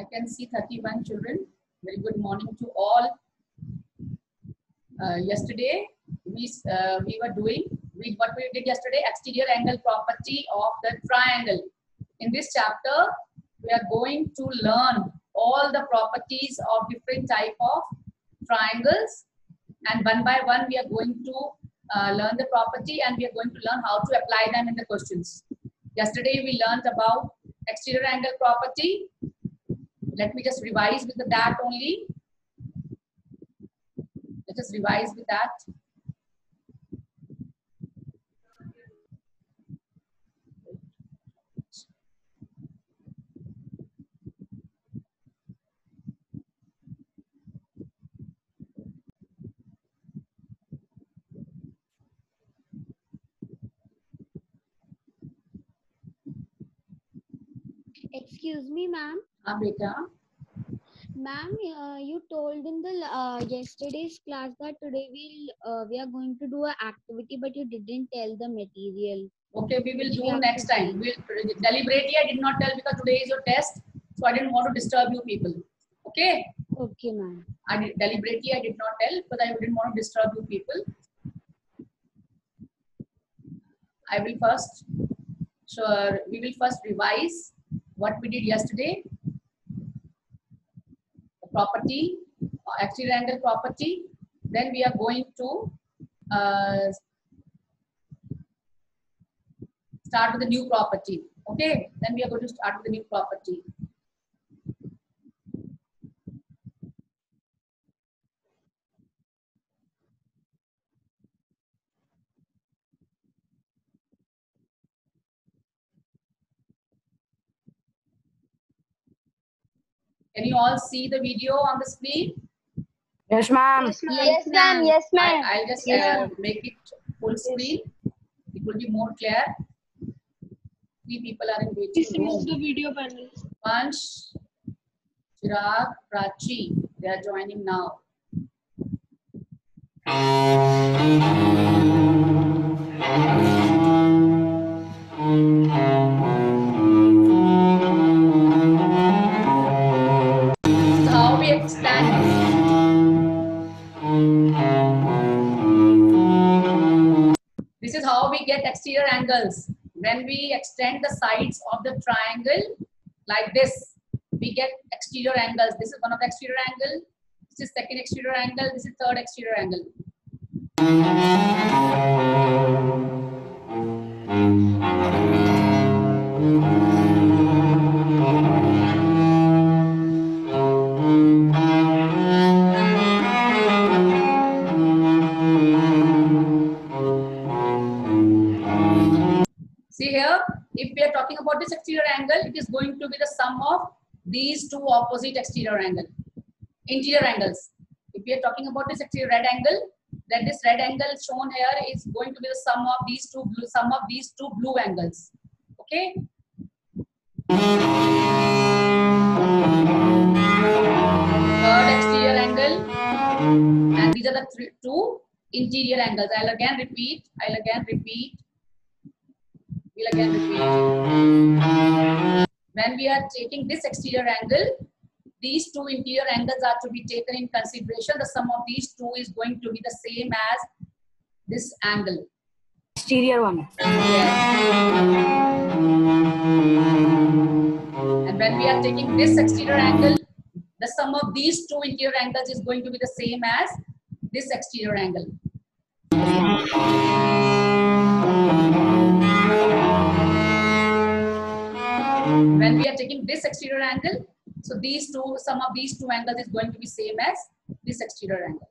I can see 31 children. Very good morning to all. Uh, yesterday, we, uh, we were doing, we, what we did yesterday, exterior angle property of the triangle. In this chapter, we are going to learn all the properties of different type of triangles. And one by one, we are going to uh, learn the property and we are going to learn how to apply them in the questions. Yesterday, we learned about exterior angle property. Let me just revise with the that only. Let us revise with that. Excuse me, ma'am. Beta. Ma'am, uh, you told in the uh, yesterday's class that today we'll uh, we are going to do an activity, but you didn't tell the material. Okay, we will do next time. We'll deliberately. I did not tell because today is your test, so I didn't want to disturb you people. Okay. Okay, ma'am. I did, deliberately I did not tell because I didn't want to disturb you people. I will first, so we will first revise what we did yesterday. Property, angle property. Then we are going to uh, start with the new property. Okay. Then we are going to start with the new property. Can you all see the video on the screen? Yes, ma'am. Yes, ma'am. Yes, I, ma'am. I'll just Yes, uh, make it full screen. It will be more clear. Three people are in waiting room. Is the video panel. Vansh, Chirag, Prachi. They are joining now. Get exterior angles. When we extend the sides of the triangle like this, we get exterior angles. This is one of the exterior angle. This is second exterior angle. This is third exterior angle. Sum of these two opposite exterior angle, interior angles. If we are talking about this exterior red angle, then this red angle shown here is going to be the sum of these two blue, sum of these two blue angles. Okay. Third exterior angle, and these are the three, two interior angles. I'll again repeat. I'll again repeat. We'll again repeat. When we are taking this exterior angle, these two interior angles are to be taken in consideration. The sum of these two is going to be the same as this angle. Exterior one. Yes. And when we are taking this exterior angle, the sum of these two interior angles is going to be the same as this exterior angle. When we are taking this exterior angle, so these two, sum of these two angles is going to be same as this exterior angle.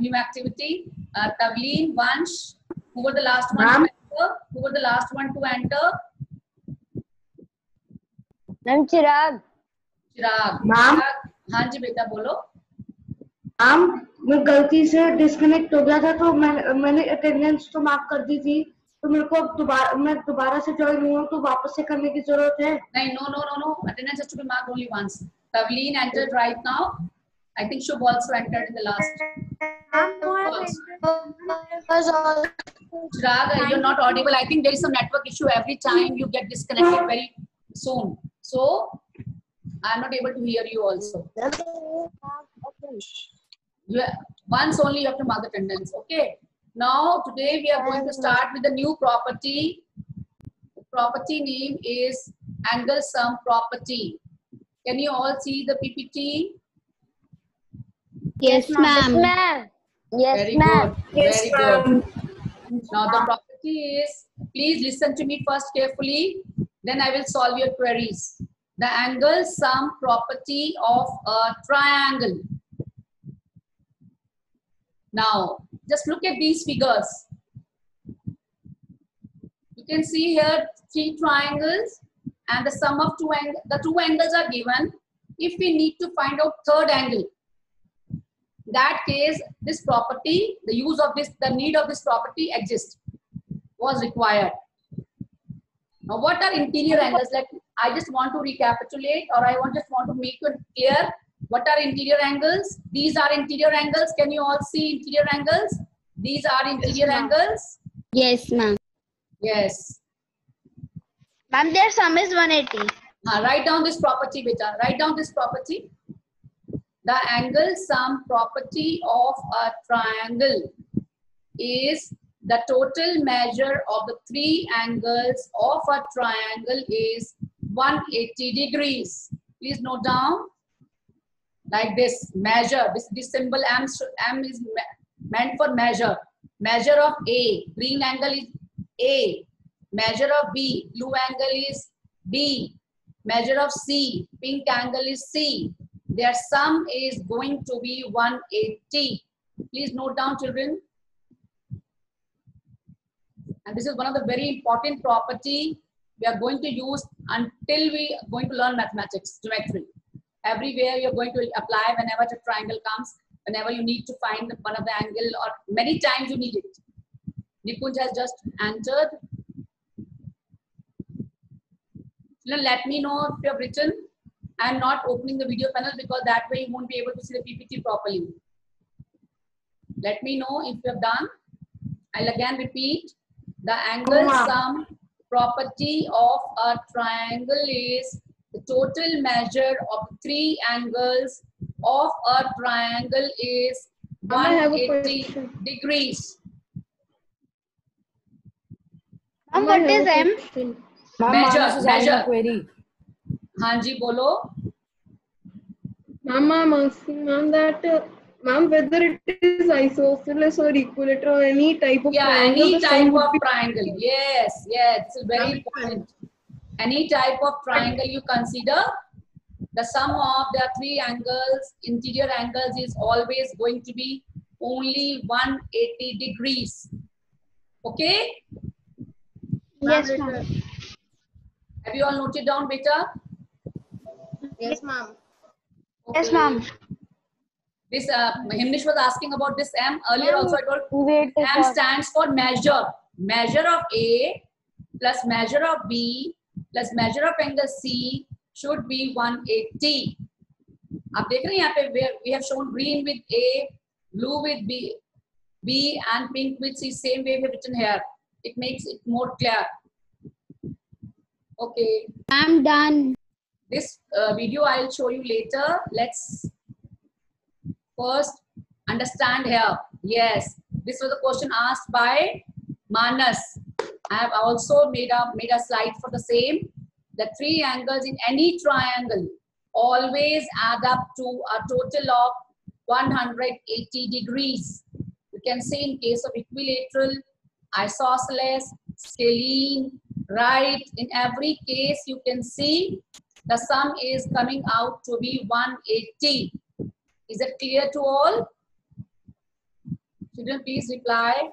New activity. Uh, Tavleen, Vansh, who were the last one to Ma'am. enter? Who were the last one to enter? Ma'am Chirag. Chirag. Ma'am. Chirag, हाँ जी बेटा बोलो ma'am मैं गलती से disconnect हो गया था तो मैं मैंने अटेंडेंस तो मार्क कर दी थी तो मेरे को अब दोबारा मैं दोबारा से ज्वाइन हुआ तो वापस से करने की ज़रूरत है नहीं no no no no attendance has to be marked only once Tavleen entered right now I think Shubh also entered in the last Chirag you're not audible. I think there is some network issue every time you get disconnected very soon. So I'm not able to hear you also. You once only you have to mark the attendance. Okay. Now today we are going to start with the new property. The property name is angle sum property. Can you all see the ppt Yes, ma'am. Yes, ma'am. very good very good now the property is please listen to me first carefully then i will solve your queries the angle sum property of a triangle now, just look at these figures. You can see here three triangles and the sum of two angles, the two angles are given. If we need to find out third angle, that case, this property, the use of this, the need of this property exists, was required. Now, what are interior angles? Like, I just want to recapitulate or I want, just want to make it clear what are interior angles? These are interior angles. Can you all see interior angles? These are interior ma'am. angles. Yes, ma'am. Yes. Ma'am, their sum is 180. Uh, write down this property, beta. Write down this property. The angle sum property of a triangle is the total measure of the three angles of a triangle is 180 degrees. Please note down like this measure. This this symbol m m is me- meant for measure. Measure of a green angle is a. Measure of b blue angle is b. Measure of c pink angle is c their sum is going to be 180 please note down children and this is one of the very important property we are going to use until we are going to learn mathematics geometry everywhere you're going to apply whenever the triangle comes, whenever you need to find one of the angle or many times you need it. Nikunj has just entered. Let me know if you have written. I'm not opening the video panel because that way you won't be able to see the PPT properly. Let me know if you have done. I'll again repeat. The angle ma'am. sum property of a triangle is the total measure of three angles of a triangle is I have a 180 degrees. Ma'am, what is M? Ma'am, Measure, Manas measure. a query. हाँ जी बोलो Ma'am, I'm asking ma'am that, uh, ma'am, whether it is isosceles or equilateral or any type of yeah triangle, any the sum type would of be- triangle yes yes it's very important any type of triangle you consider the sum of the three angles interior angles is always going to be only 180 degrees okay Yes, ma'am. have you all noted down beta Yes, ma'am. Okay. Yes, ma'am. this uh, himnish was asking about this m earlier also i told Wait M stands for measure. Measure of A plus measure of B plus measure of angle C should be 180. आप देख रहे हैं यहाँ पे where we have shown green with A, blue with B, B and pink with C. Same way we have written here. It makes it more clear. Okay, I'm done. this uh, video I'll show you later. Let's first understand here. Yes, this was a question asked by Manas. I have also made a made a slide for the same. The three angles in any triangle always add up to a total of 180 degrees. You can see in case of equilateral, isosceles, scalene, right? In every case, you can see the sum is coming out to be 180. Is it clear to all? Children, please reply.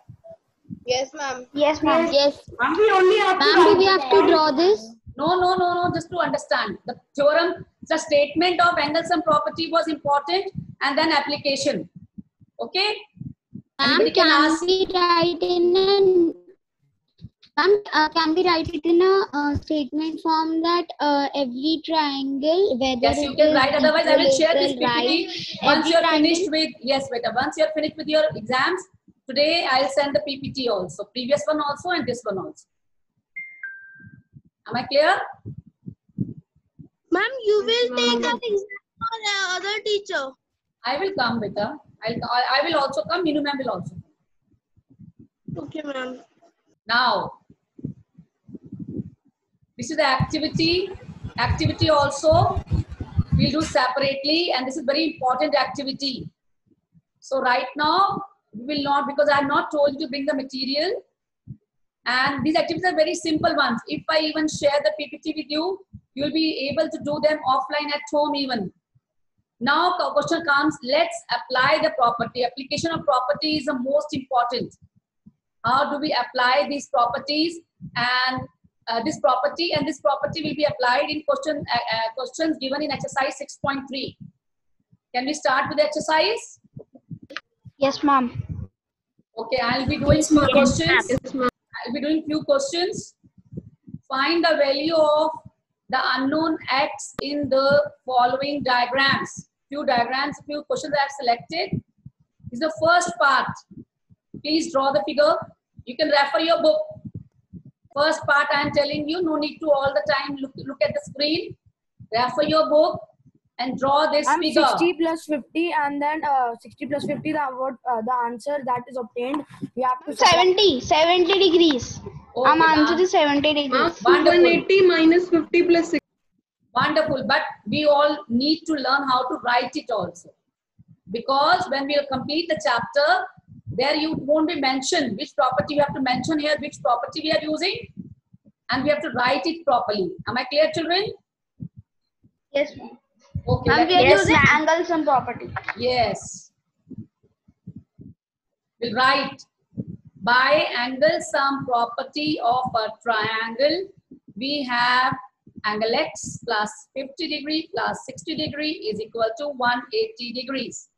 Yes, ma'am. Yes, ma'am. Yes. Ma'am, we only have to Ma'am, do we have to draw this? No, no, no, no, just to understand. The theorem The statement of angle sum property was important and then application. Okay? Ma'am, can can ask? we write in a Ma'am, uh, can we write it in a uh, statement form that uh, every triangle, whether Yes, you can write. Otherwise, I will share this PPT right? once you're finished with yes, beta. Once you're finished with your exams, today I'll send the PPT also. Previous one also and this one also. Am I clear? Ma'am, you will Yes, take ma'am. an exam for the other teacher. I will come, beta. I'll, I I will also come. Minu ma'am will also. come. Okay, ma'am. Now, this is the activity. Activity also we'll do separately, and this is very important activity. So right now we will not because I have not told you to bring the material. And these activities are very simple ones. If I even share the PPT with you, you will be able to do them offline at home even. Now question comes, let's apply the property. Application of property is the most important how do we apply these properties and uh, this property and this property will be applied in question uh, uh, questions given in exercise 6.3 can we start with the exercise? Yes, ma'am. okay i'll be doing few questions. Yes, i'll be doing few questions. Find the value of the unknown x in the following diagrams. Few diagrams few questions i have selected. This is the first part. Please draw the figure. You can refer your book first part i am telling you no need to all the time look, look at the screen refer your book and draw this I'm figure 60 plus 50 and then uh, 60 plus 50 the what uh, the answer that is obtained we have to subtract- 70, 70 degrees. Okay, I'm answer is 70 degrees. Wonderful. 180 minus 50 plus 6. wonderful but we all need to learn how to write it also because when we will complete the chapter there you won't be mentioned which property you have to mention here which property we are using and we have to write it properly. Am i clear children? Yes, ma'am. okay let we are me- using angle sum property. yes. We'll write by angle sum property of a triangle. We have angle x plus 50 degree plus 60 degree is equal to 180 degrees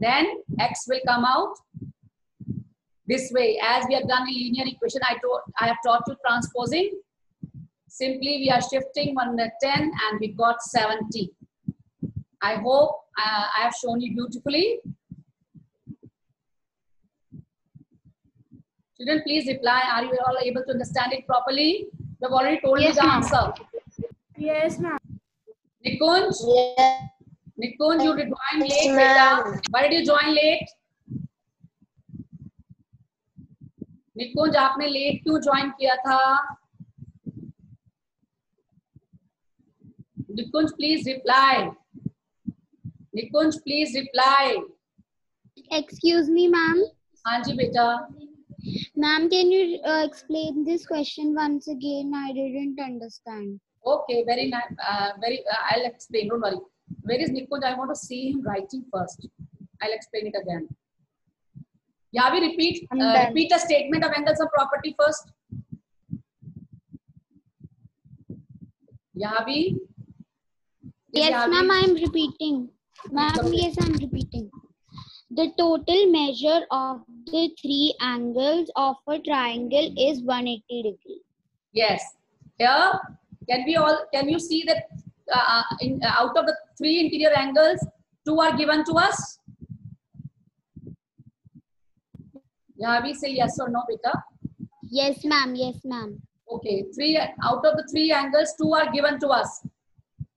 then x will come out this way. As we have done in linear equation i taught i have taught you transposing. Simply we are shifting 110 and we got 70 i hope uh, i have shown you beautifully. Children please reply. Are you all able to understand it properly? You have already told Yes, me the answer. Yes ma'am. Nikunj? Yes. Nikunj, you did join Yes, late, ma'am. beta. Why did you join late? निकुंज आपने late क्यों join किया था Nikunj please reply Nikunj please reply Excuse me, ma'am. हाँ जी बेटा Ma'am, can you uh, explain this question once again? I didn't understand. okay very nice uh, very uh, i'll explain don't worry where is nikunj i want to see him writing first i'll explain it again yeah we repeat uh, repeat a statement of angle sum property first yavi Yes, Yavi- ma'am, I am repeating. Ma'am, yes, I am repeating. The total measure of the three angles of a triangle is 180 degree. Yes. Here, can we all, can you see that uh, in, uh, out of the three interior angles, two are given to us? Yeah, we say yes or no, beta. Yes, ma'am. Yes, ma'am. Okay, three out of the three angles, two are given to us.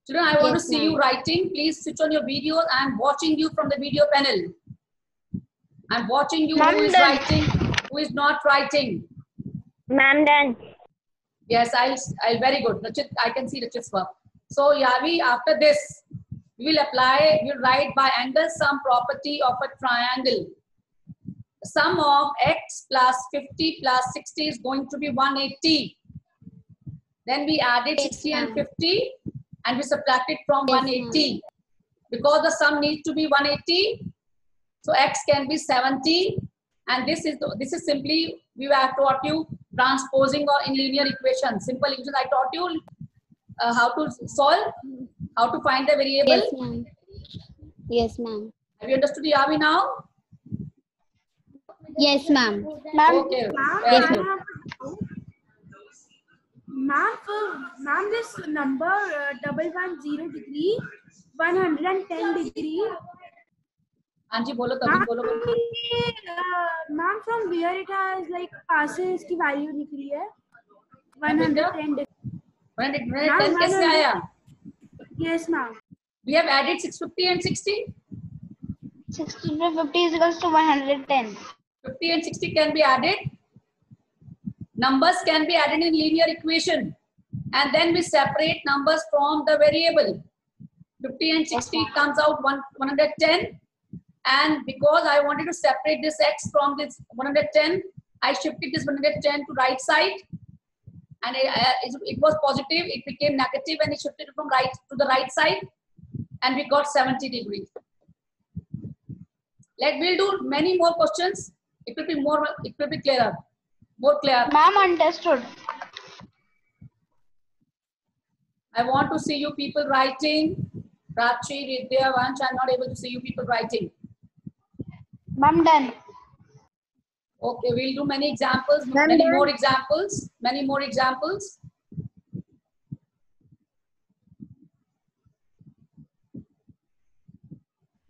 Children, I want Yes, to see you writing. Please switch on your video. I am watching you from the video panel. I'm watching you who is writing, who is not writing. Ma'am, done. Yes, I'll, I'll very good. I can see Rachit's work. So, Yavi, after this, we will apply, we'll write by angle sum property of a triangle. The sum of x plus 50 plus 60 is going to be 180. Then we added 60 and 50 and we subtracted from 180. Because the sum needs to be 180, so x can be 70 and this is this is simply we have taught you transposing or in linear equation simple equation i taught you uh, how to solve, how to find the variable? Yes, ma'am. Yes, ma'am. Have you understood Yavi now? Yes, ma'am. Ma'am, okay. ma'am, yes, ma'am. Ma'am, ma uh, this number uh, double one zero degree, one hundred and ten degree. Anji, bolo kabhi, bolo kabhi. Uh, ma'am, from where it has like passes की value निकली है? One hundred ten degree. 110 ma'am. we have added 650 and 60 60 is equals to 110 50 and 60 can be added. Numbers can be added in linear equation. And then we separate numbers from the variable. 50 and 60 comes out 1, 110 and because i wanted to separate this x from this 110 i shifted this 110 to right side and it, uh, it, it was positive. It became negative and it shifted from right to the right side. And we got 70 degrees let we'll do many more questions. It will be more it will be clearer. More clear. Ma'am, understood. i want to see you people writing. Prachi vidya vansh i'm not able to see you people writing. Ma'am, done. Okay we'll do many examples Ma'am, many more examples many more examples.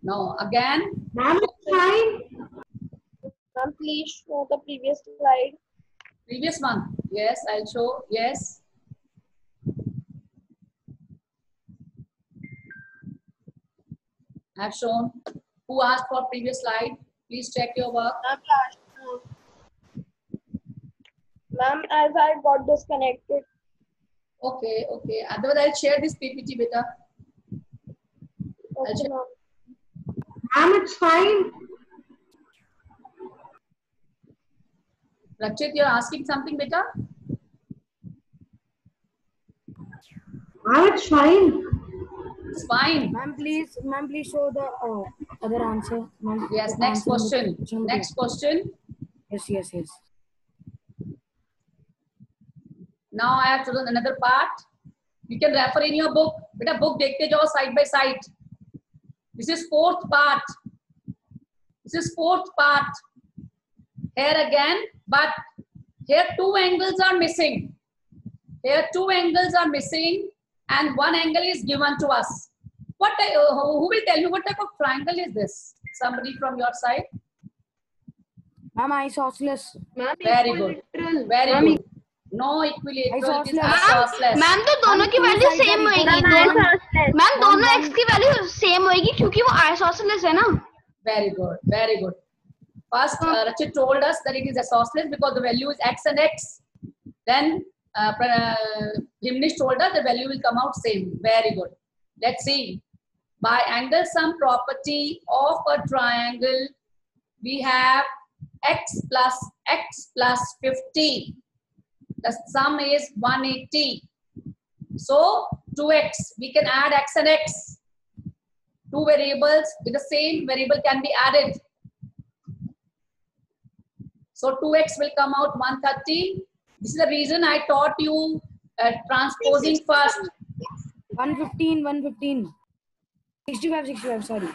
No again. Ma'am, it's fine. Ma'am, please show the previous slide. previous one. Yes i'll show. Yes. I've shown. Who asked for previous slide? Please check your work. Ma'am, last one. Ma'am, as I got disconnected. okay okay otherwise i'll share this ppt beta Okay, ma'am. Ma'am, it's fine. Rachit, you're asking something beta Ma'am, it's fine. it's fine Ma'am, please, ma'am, please show the uh, other answer. Ma'am, yes next answer in the question question, next question Yes, yes, yes. Now i have chosen another part. You can refer in your book. Beta book dekhte jao side by side. This is fourth part. This is fourth part. Here again but here two angles are missing. Here two angles are missing and one angle is given to us. What uh, who who will tell me what type of triangle is this? Somebody from your side? Ma'am, isosceles. Ma'am, Very good. equilateral. very Ma'am, good no ma'am तो दोनों की value same होगी ma'am दोनों x की value same होगी क्योंकि वो isosceles है ना। Very good very good first Rachit told us that it is isosceles because the value is x and x then Himnish told us the value will come out same very good let's see by angle sum of a a we we have x plus x plus The sum is 180. So, 2x, we can add x and x two variables with the same variable can be added. So 2x will come out 130. This is the reason I taught you uh, transposing first. 115, 115. 65, 65, sorry.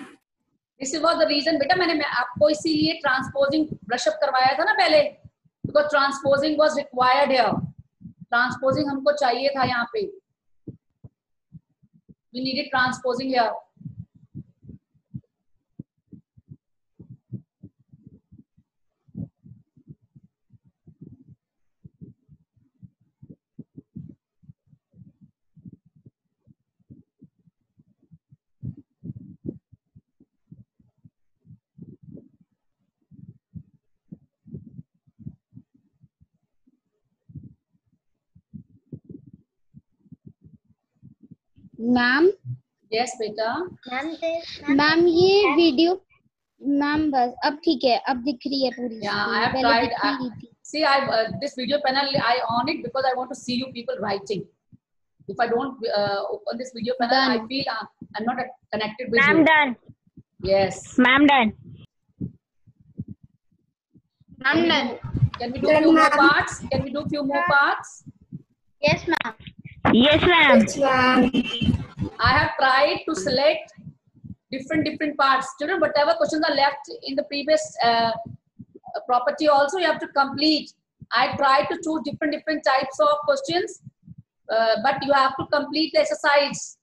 This was the reason बेटा मैंने मैं आपको इसीलिए transposing brush-up करवाया था ना पहले because transposing was required है ट्रांसपोजिंग हमको चाहिए था यहाँ पे। We needed transposing here. Ma'am yes beta ma'am ये वीडियो मैम बस अब ठीक है अब दिख रही है पूरी Yeah, I have tried. I- See, I uh, this video panel I on it because I want to see you people writing. If I don't uh, open this video panel, done. I feel uh, I'm not uh, connected with ma'am you. Done Yes. Ma'am done Can we, can we do few more parts? Can we do few more parts? Yes, ma'am. Yes. I have tried to select different different parts. Children, whatever questions are left in the previous uh, property also you have to complete. I tried to choose different different types of questions, uh, but you have to complete the exercise.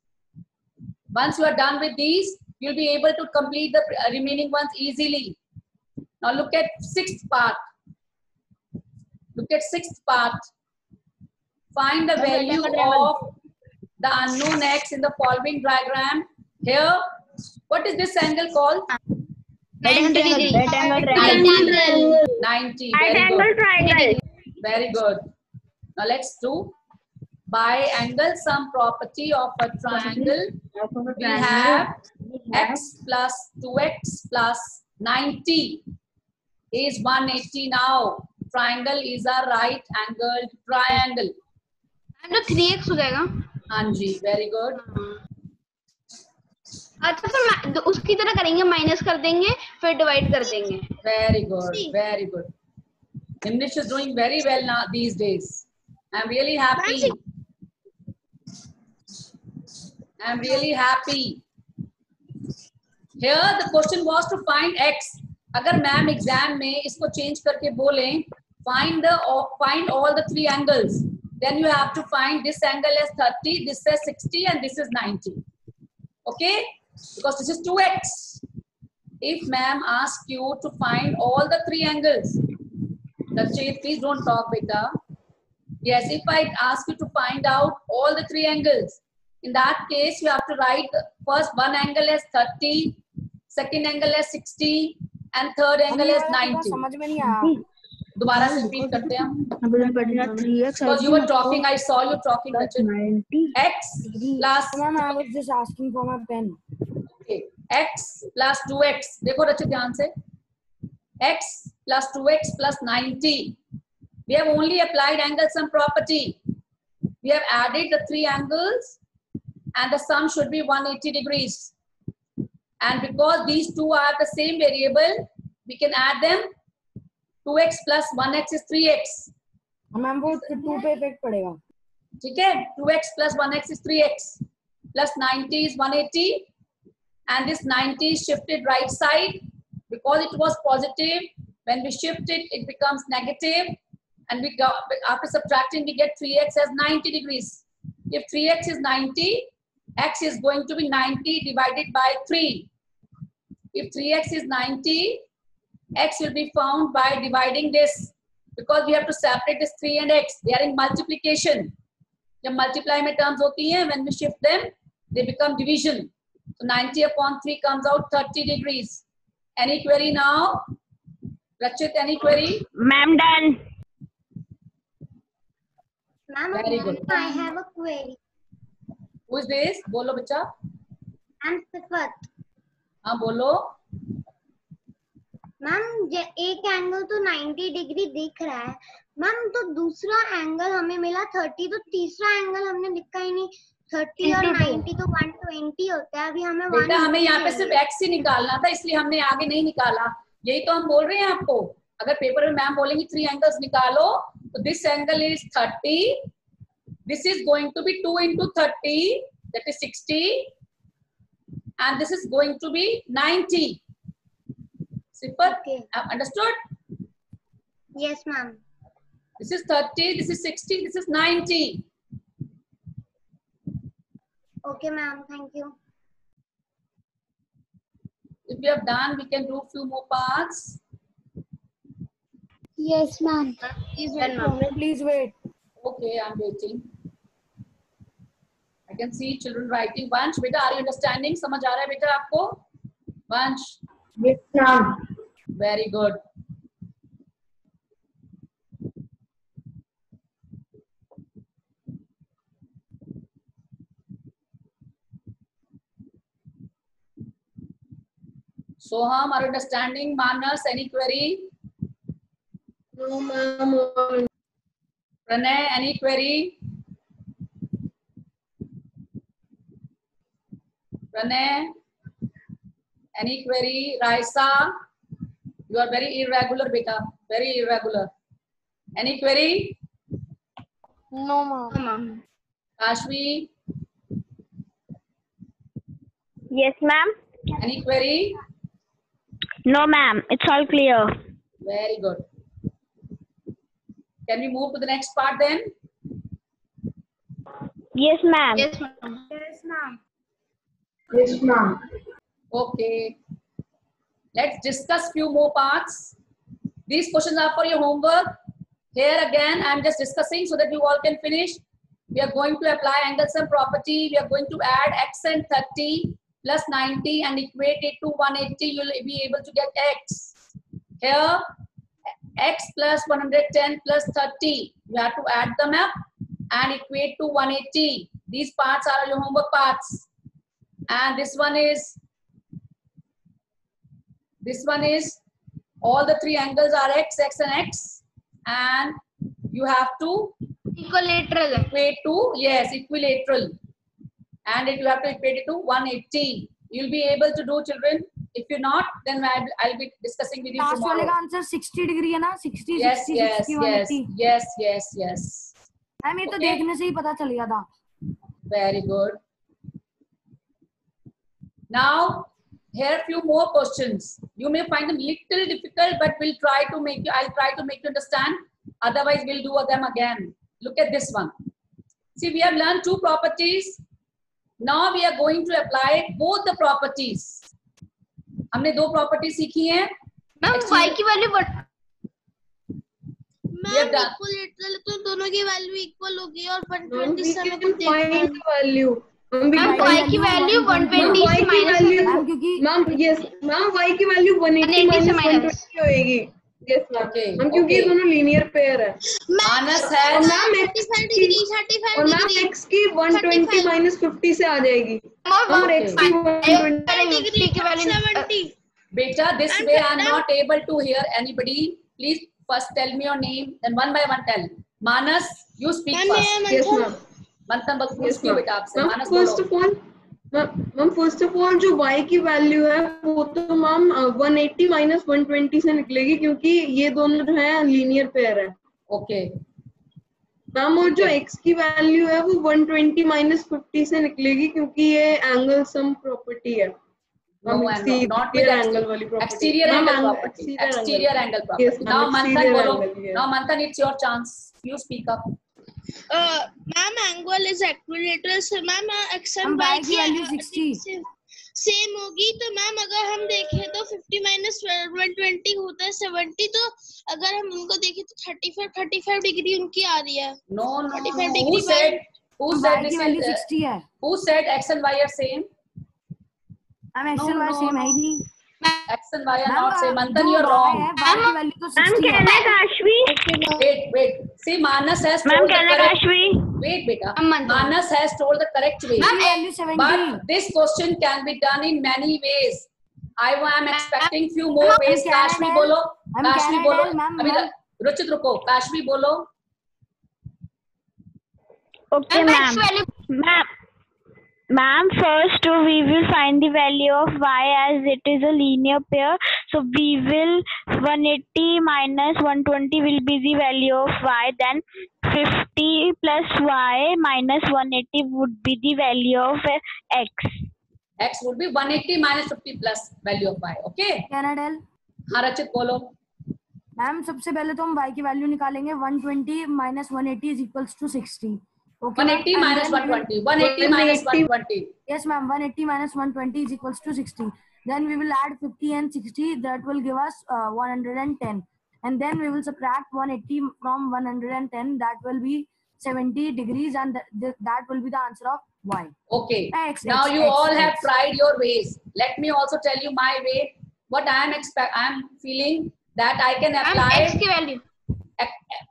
Once you are done with these, you'll be able to complete the remaining ones easily. Now look at sixth part. Look at sixth part. Find the value of the unknown x in the following diagram. Here, what is this angle called? 90 degree. 90. Very good. triangle. Very good. Now let's do by angle sum property of a triangle. We have x plus 2x plus 90 is 180 now. Triangle is a right angled triangle. तो three x हो जाएगा। हाँ जी very good अच्छा फिर तो उसकी तरह करेंगे माइनस कर देंगे फिर डिवाइड कर देंगे। Very good very good English is doing very well now these days I am really happy I am really happy here the question was to find x अगर मैम एग्ज़ाम में इसको change करके बोले find the find all the three angles then you have to find this angle as 30, this is 60 and this is 90. Okay? Because this is 2x. If ma'am asks you to find all the three angles, Lakshya, please don't talk, Beta. Yes, if I ask you to find out all the three angles, in that case, you have to write first one angle as 30, second angle as 60, and third angle as 90. दोबारा से repeat करते हैं हम because you were talking i saw you talking Rachit. x plus ma'am I was just asking for my pen Okay. x plus 2x देखो रचित ध्यान से x plus 2x plus 90 we have only applied angle sum property we have added the three angles and the sum should be 180 degrees and because these two are the same variable we can add them 2x plus 1x is 3x ma'am वो two पे effect पड़ेगा ठीक है 2x plus 1x is 3x plus 90 is 180 and this 90 is shifted right side because it was positive when we shift it it becomes negative and we got after subtracting we get 3x as 90 degrees if 3x is 90 x is going to be 90 divided by 3 if 3x is 90 x will be found by dividing this because we have to separate this 3 and x they are in multiplication जब multiply में terms होती हैं when we shift them they become division so 90 upon 3 comes out 30 degrees any query now Rachit any query ma'am done Ma'am, Very good. I have a query. who is this बोलो बच्चा I'm Sifat. हाँ बोलो ma'am एक angle तो 90 degree दिख रहा है। Ma'am तो दूसरा एंगल हमें मिला 30 तो तीसरा एंगल हमने लिखा ही नहीं। 30 और 90 तो 120 होता है। अभी हमें बेटा हमें यहाँ पे सिर्फ़ x ही निकालना था इसलिए हमने आगे नहीं निकाला। यही तो हम बोल रहे हैं आपको। अगर पेपर में मैम बोलेंगी थ्री एंगल्स निकालो तो this angle is 30 this is going to be 2 into 30 that is 60 and this is going to be 90 Sifat, Okay. uh, understood Yes, ma'am. this is 30 this is 60 this is 90 Okay, ma'am. Thank you. if we have done we can do few more parts Yes, ma'am. Please wait Okay, I'm waiting. I can see children writing. Vansh, beta, are you understanding? समझ आ रहा है बेटा आपको? Vansh, Yes, ma'am. very good. Soham, are you understanding? Manas, any query? No, ma'am. Pranay, any query? Pranay, any query? Raisa, you are very irregular, beta. Very irregular. Any query? No, ma'am. Kashvi? Yes, ma'am. Any query? No, ma'am. It's all clear. Very good. Can we move to the next part then? Yes, ma'am. Yes, ma'am. Yes, ma'am. Yes, ma'am. Okay. Let's discuss few more parts. These questions are for your homework. Here again, I'm just discussing so that you all can finish. We are going to apply angle sum property. We are going to add x and 30 plus 90 and equate it to 180. You'll be able to get x. Here, x plus 110 plus 30. You have to add them up and equate to 180. These parts are your homework parts. And this one is this one is all the three angles are x, x and x. And you have to Equilateral. equate to, yes, equilateral. And it, you have to equate it to 180. You'll be able to do children. If you're not, then I'll, I'll be discussing with you last वाले tomorrow. का answer 60 degree है ना 60 Yes, 60 yes, 60 yes, 180 yes, yes, yes. Ma'am ये तो Okay. देखने से ही पता चल गया था Very good. Now, here few more questions. You may find them little difficult, but we'll try to make you, I'll try to make you understand. Otherwise, we'll do them again. Look at this one. See, we have learned two properties. Now we are going to apply both the properties. हमने दो property सीखी हैं ma'am Actually- y की value but We have ma'am done- equal तो दोनों की value equal होगी और Ma'am, 120 we से मैम की वैल्यू क्योंकि मैम यस मैम की वैल्यू 180 क्योंकि दोनों लीनियर पेयर है. है? और मैम की और मैम की 120 माइनस 50 से आ जाएगी. और की बेटा this way are not able to hear anybody please first tell me your name and one by one tell Manas you speak first yes ma'am ma'am first of all जो y की value है वो तो ma'am 180 eighty minus one से निकलेगी क्योंकि ये दोनों जो है लीनियर पेयर है। ओके मैम और जो x की वैल्यू है वो 120 ट्वेंटी माइनस फिफ्टी से निकलेगी क्योंकि ये एंगल सम प्रॉपर्टी है। Now now it's your chance you speak up ma'am angle is equilateral से ma'am x and y y की value 60. सेम होगी तो मैम अगर हम देखें तो 50 माइनस 120 होता है 70 तो अगर हम उनको देखें तो 35 35 डिग्री उनकी आ रही है No, no, no. 45 Who degree said? Who said की वैल्यू is? uh, 60 है Who said x and y are same? Ma'am x No, and y same है ही नहीं एक्शन बाय अ नॉट से मंथन यू आर रॉन्ग मैम कहने का Ashvi wait wait see Manas has ma'am कहने का Ashvi wait beta manas has told the correct way Ma'am, but this question can be done in many ways i am expecting few more ways kashmi bolo kashmi bolo abhi ruchit ruko kashmi bolo okay ma'am ma'am ma'am, first uh, we will find the value of y as it is a linear pair. So we will 180 minus 120 will be the value of y. Then 50 plus y minus 180 would be the value of uh, x. X would be 180 minus 50 plus value of y. Okay. कैनाडेल हाँ रचित बोलो. Ma'am सबसे पहले तो हम y की value निकालेंगे 120 minus 180 is equals to 60 180 minus 120. 180 minus 120. Yes, ma'am. 180 minus 120 is equals to 60. Then we will add 50 and 60. That will give us uh, 110. And then we will subtract 180 from 110. That will be 70 degrees and th th that will be the answer of y. Okay. X, now X, you X, all have tried your ways. Let me also tell you my way. What I am expect. I am feeling that I can apply. X value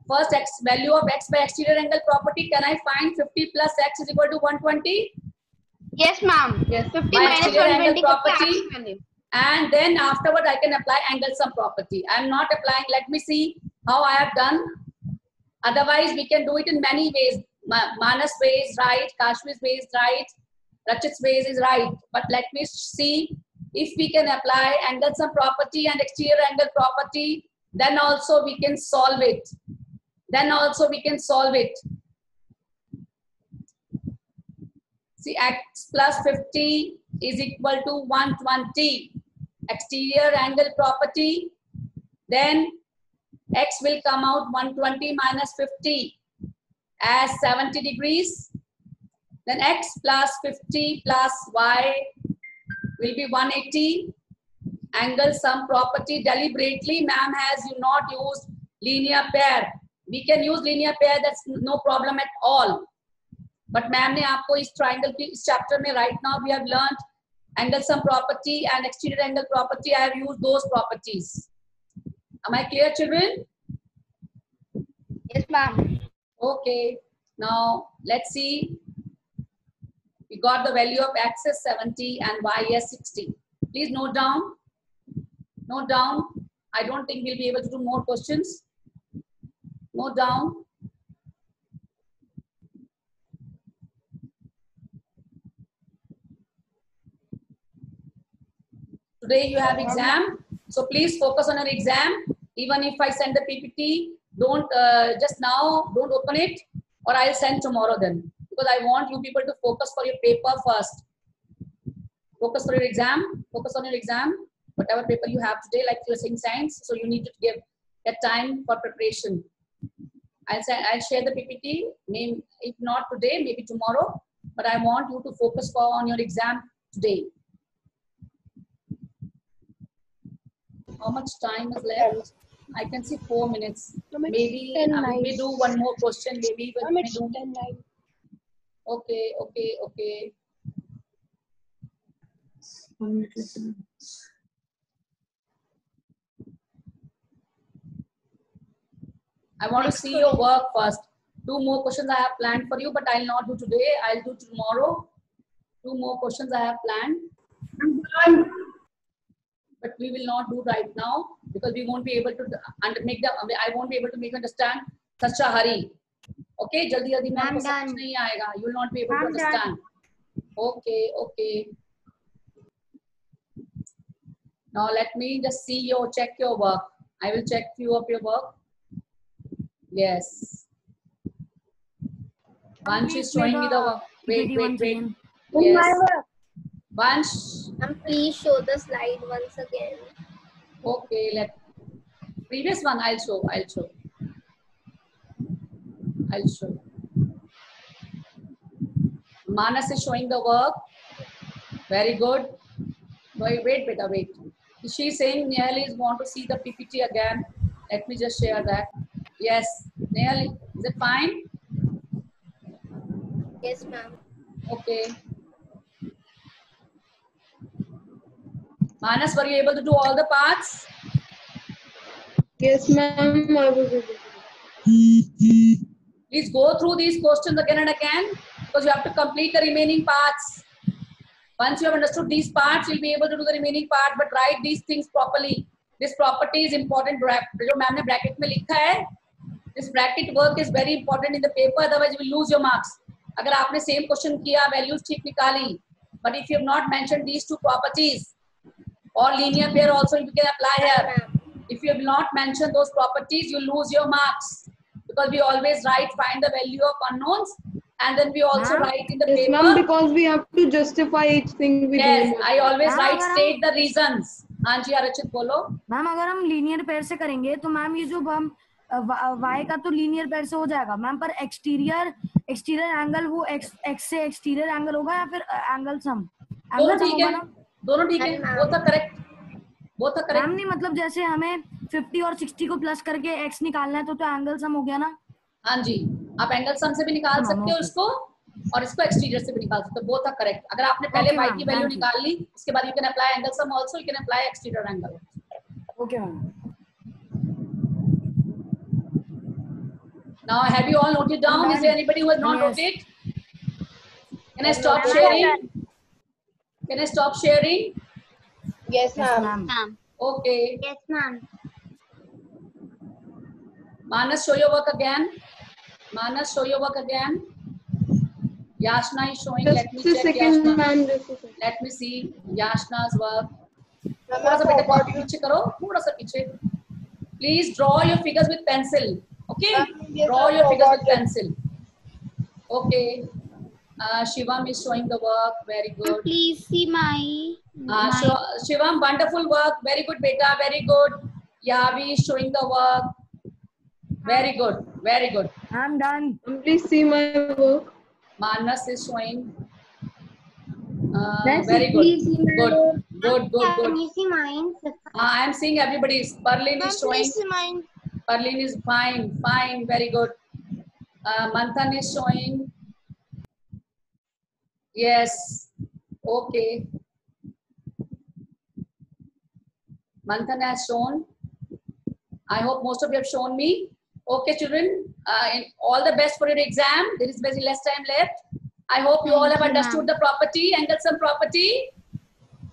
first x value of x by exterior angle property can i find 50 plus x is equal to 120 yes ma'am. Yes. 50 minus exterior angle property. And then afterward i can apply angle sum property. I'm not applying. Let me see how i have done. Otherwise we can do it in many ways. Manas way is right kashvi's way is right rachit's way is right. But let me see if we can apply angle sum property and exterior angle property then also we can solve it then also we can solve it See, x plus 50 is equal to 120. Exterior angle property. Then x will come out 120 minus 50 as 70 degrees. Then x plus 50 plus y will be 180 angle sum property deliberately ma'am has you not used linear pair. We can use linear pair that's no problem at all. But ma'am ne aapko is triangle ki is chapter mein right now we have learned angle sum property and exterior angle property. I have used those properties. Am i clear children yes ma'am. Okay. Now let's see. We got the value of x is 70 and y is 60 please note down. Note down. I don't think we'll be able to do more questions. Note down. Today you have exam. So please focus on your exam. Even if I send the PPT, don't uh, just now, don't open it or I'll send tomorrow then. Because I want you people to focus for your paper first. Focus for your exam. Focus on your exam. Whatever paper you have today, like you're saying science. So you need to give that time for preparation. I'll send, I'll share the PPT. Maybe if not today, maybe tomorrow. But I want you to focus for on your exam today. How much time is left? I can see four minutes. Maybe we may do one more question. Maybe we may do. Okay, okay, okay. I want to see your work first. Two more questions I have planned for you, but I'll not do today. I'll do tomorrow. Two more questions I have planned. But we will not do right now because we won't be able to under make the I won't be able to make you understand such a hurry. Okay, jaldi jaldi में I'm आपको समझ done. नहीं आएगा. You will not be able to I'm done. understand. Okay, okay. Now let me just see your check your work. I will check few of your work. Yes. Vansh is showing me the work. Wait, wait, wait. Yes. Vansh. And please show the slide once again. Okay, let previous one I'll show. I'll show. I'll show. Manas is showing the work. Very good. Wait, wait, beta, wait. She's saying Nehal is want to see the PPT again. Let me just share that. Yes, Nehal, is it fine? Yes, ma'am. Okay. Manas, were you able to do all the parts? Yes, ma'am. I was able to. Please go through these questions again and again because you have to complete the remaining parts. Once you have understood these parts, you'll be able to do the remaining part, but write these things properly. This property is important. bra- जो ma'am ने bracket में लिखा है, this bracket work is very important in the paper, otherwise you will lose your marks. अगर आपने same question किया, values ठीक निकाली, but if you have not mentioned these two properties, or linear pair also you can apply here. If you have not mentioned those properties, you lose your marks because we always write find the value of unknowns and then we also Ma'am? write in the Yes, paper. Because we have to justify each thing we Yes, do. I always Ma'am, write state the reasons. हाँ जी आरचित बोलो ma'am अगर हम linear pair से करेंगे तो ma'am ये जो हम वाई का तो लीनियर पेयर से हो जाएगा। मैम पर एक्सटीरियर एक्सटीरियर एंगल वो एक्स एक्स से एक्सटीरियर एंगल होगा या फिर एंगल सम दोनों एंगल सम ठीक होगा है। ना? दोनों ठीक है। वो था करेक्ट वो था मैम करेक्ट नहीं मतलब जैसे हमें 50 और 60 को प्लस करके एक्स निकालना है तो तो एंगल सम हो गया ना? हाँ जी। आप एंगल सम से भी निकाल हाँ, सकते हो. इसको और इसको एक्सटीरियर से भी निकाल सकते हो। बोथ आर करेक्ट अगर आपने पहले वाई की वैल्यू निकाल ली उसके बाद you can apply angle sum also you can apply exterior angle okay ma'am Now, have you all noted down? Is there anybody who has not Yes. noted? Can I stop sharing? Can I stop sharing? Yes, yes ma'am. Ma'am Okay. Yes, ma'am. Manas, show your work again. Manas, show your work again. Yashna is showing. Let me Just a check second, Yashna. ma'am. Just a second. Let me see Yashna's work. थोड़ा सा बेटा copy पीछे करो थोड़ा सा पीछे please draw your figures with pencil Okay, draw your figures with pencil. Okay. Uh, Shivam is showing the work. Very uh, good. Please see my. Uh, Shivam, wonderful work. Very good, beta. Very good. Yavi is showing the work. Very good. Very good. I'm done. Please see my work. Manas is showing. Uh, very good. Good. Good. Good. Good. Can you see mine? Uh, I am seeing everybody's. Berlin is showing. Please see mine. Perlin is fine. Fine. Very good. Uh, Manthan is showing. Yes. Okay. Manthan has shown. I hope most of you have shown me. Okay, children. Uh, all the best for your exam. There is very less time left. I hope you all have understood the property, angle sum property.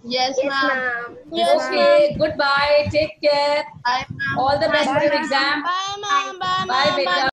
Yes, ma'am. okay. Goodbye. Take care. Bye, All the best for your exam. Bye, ma'am. Bye, ma'am. Bye, ma'am. beta.